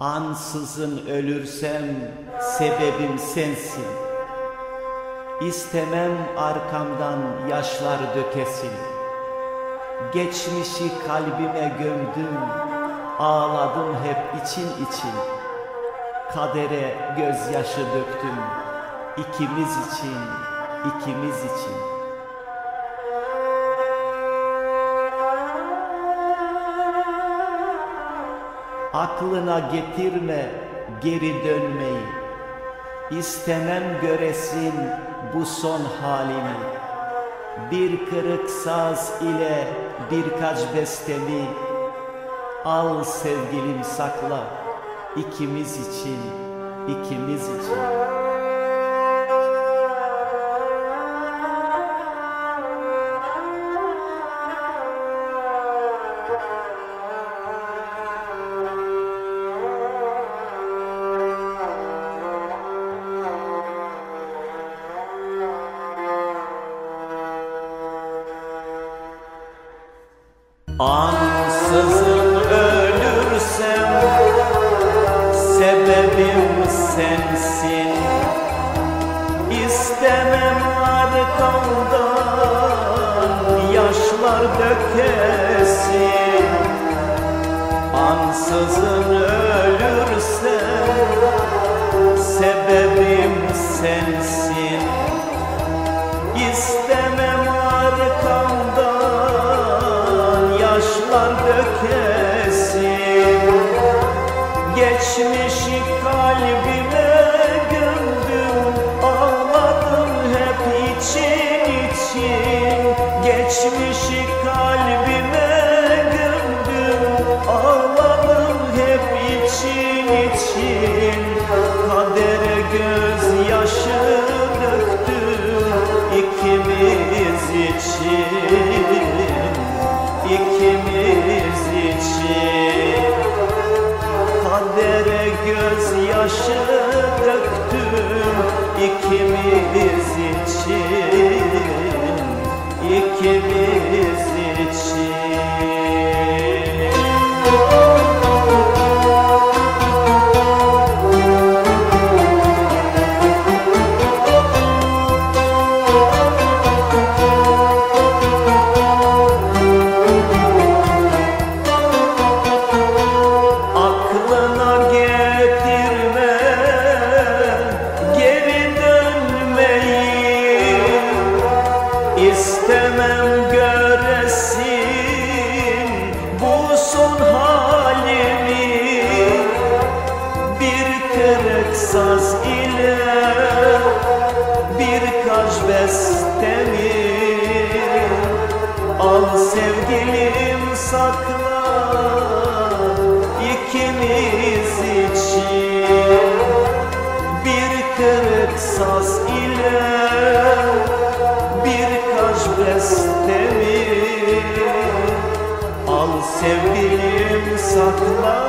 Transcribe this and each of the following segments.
Ansızın ölürsem sebebim sensin. İstemem arkamdan yaşlar dökesin. Geçmişi kalbime gömdüm, ağladım hep için için. Kadere gözyaşı döktüm, ikimiz için, ikimiz için. Aklına getirme geri dönmeyi. İstemem göresin bu son halimi. Bir kırık saz ile birkaç bestemi. Al sevgilim sakla ikimiz için, ikimiz için Ansızın ölürsem sebebim sensin. İstemem arkamdan yaşlar dökesin. Ansızın ölürsem sebebim sensin yaşlar dökesin Geçmişi kalbime gömdüm Ağladım hep için için. Geçmişi kalbime gömdüm Ağladım hep için için. Kadere gözyaşı döktüm ikimiz için. İkimiz gözyaşı döktüm ikimiz birkaç bestemi. Al sevgilim sakla ikimiz için. Bir kırık saz ile birkaç bestemi. Al sevgilim sakla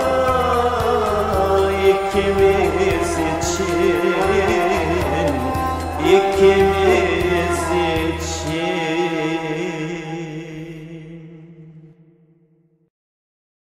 ikimiz için ikimiz için